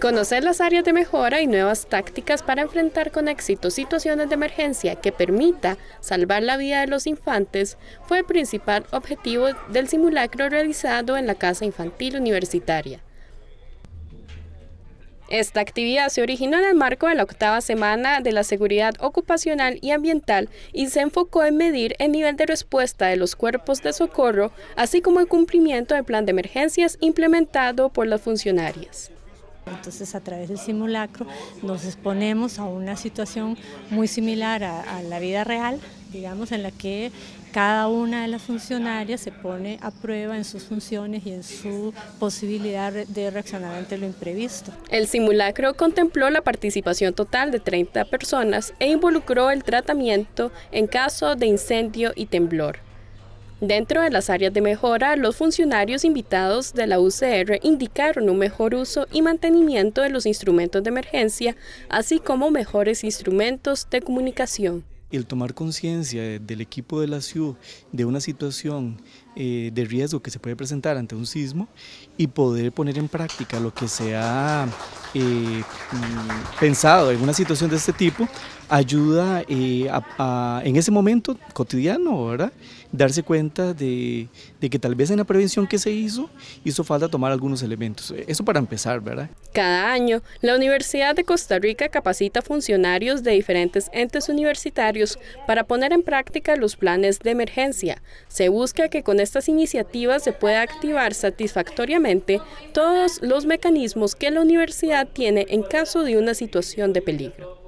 Conocer las áreas de mejora y nuevas tácticas para enfrentar con éxito situaciones de emergencia que permita salvar la vida de los infantes fue el principal objetivo del simulacro realizado en la Casa Infantil Universitaria. Esta actividad se originó en el marco de la octava semana de la seguridad ocupacional y ambiental y se enfocó en medir el nivel de respuesta de los cuerpos de socorro, así como el cumplimiento del plan de emergencias implementado por las funcionarias. Entonces a través del simulacro nos exponemos a una situación muy similar a, la vida real, digamos, en la que cada una de las funcionarias se pone a prueba en sus funciones y en su posibilidad de reaccionar ante lo imprevisto. El simulacro contempló la participación total de 30 personas e involucró el tratamiento en caso de incendio y temblor. Dentro de las áreas de mejora, los funcionarios invitados de la UCR indicaron un mejor uso y mantenimiento de los instrumentos de emergencia, así como mejores instrumentos de comunicación. El tomar conciencia del equipo de la ciudad de una situación eh, de riesgo que se puede presentar ante un sismo y poder poner en práctica lo que se ha eh, mm, pensado en una situación de este tipo, ayuda eh, en ese momento cotidiano, ¿verdad? darse cuenta de, de, que tal vez en la prevención que se hizo, hizo falta tomar algunos elementos. Eso para empezar, ¿verdad? Cada año, la Universidad de Costa Rica capacita funcionarios de diferentes entes universitarios para poner en práctica los planes de emergencia. Se busca que con estas iniciativas se pueda activar satisfactoriamente todos los mecanismos que la universidad tiene en caso de una situación de peligro.